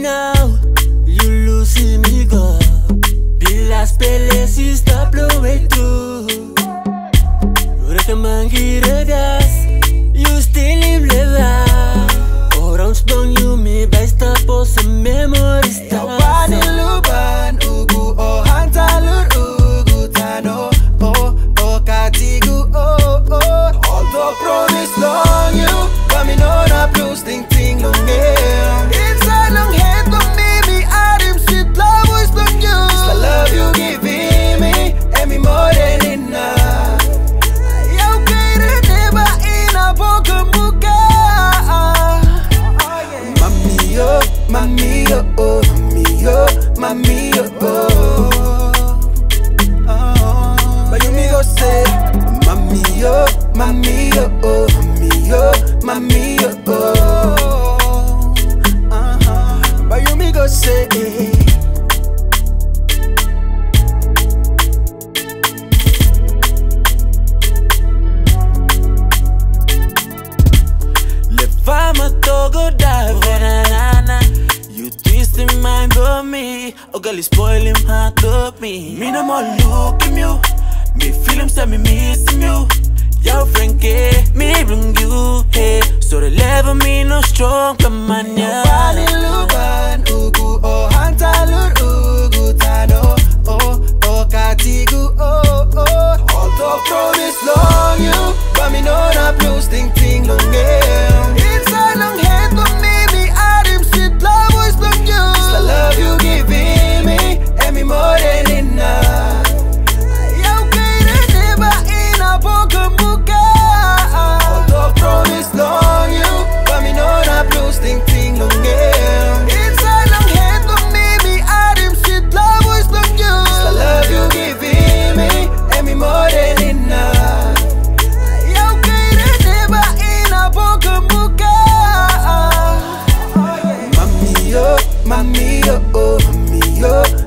now, you losing me, God. Vi las peleas y stop it is. You still in leather. Orange you oh, me best up, some memories. light me up. Oh, oh. But you me oh, oh. Oh. oh, oh mind on me. Oh, girl, it's spoiling my love me. Me no more looking you. Me feel him, say me missing you. Your friend, me bring you, hey. So the level me no strong, come love